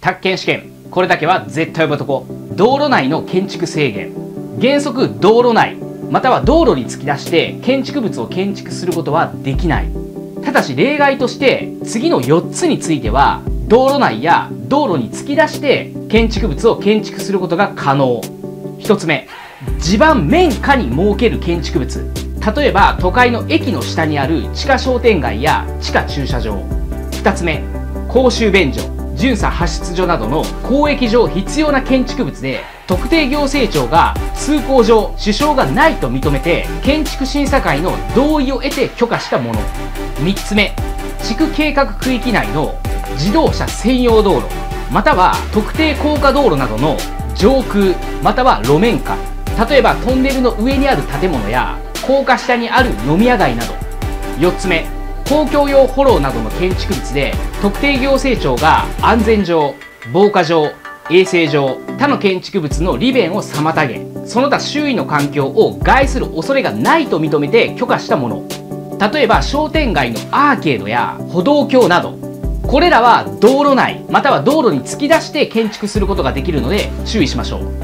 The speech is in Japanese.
宅建試験。これだけは絶対覚えとこ。う道路内の建築制限。原則道路内。または道路に突き出して建築物を建築することはできない。ただし例外として次の4つについては道路内や道路に突き出して建築物を建築することが可能。1つ目地盤面下に設ける建築物。例えば都会の駅の下にある地下商店街や地下駐車場。2つ目公衆便所。巡査派出所などの公益上必要な建築物で特定行政庁が通行上支障がないと認めて建築審査会の同意を得て許可したもの。3つ目地区計画区域内の自動車専用道路。または特定高架道路などの上空または路面下。例えばトンネルの上にある建物や高架下にある飲み屋街など。4つ目公共用歩道などの建築物で特定行政庁が安全上防火上衛生上他の建築物の利便を妨げその他周囲の環境を害する恐れがないと認めて許可したもの。例えば商店街のアーケードや歩道橋などこれらは道路内または道路に突き出して建築することができるので注意しましょう。